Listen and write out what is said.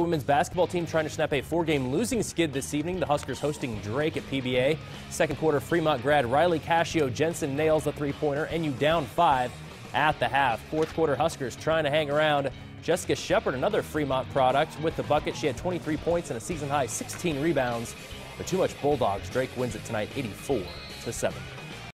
Women's basketball team trying to snap a four-game losing skid this evening. The Huskers hosting Drake at PBA. Second quarter, Fremont grad Riley Cascio Jensen nails the three-pointer, and you down five at the half. Fourth quarter, Huskers trying to hang around. Jessica Shepard, another Fremont product, with the bucket. She had 23 points and a season high 16 rebounds. But too much Bulldogs. Drake wins it tonight, 84 to 7.